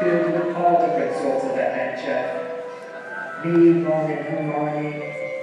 filled with all different sorts of adventure. Me, Ron, and Hermione,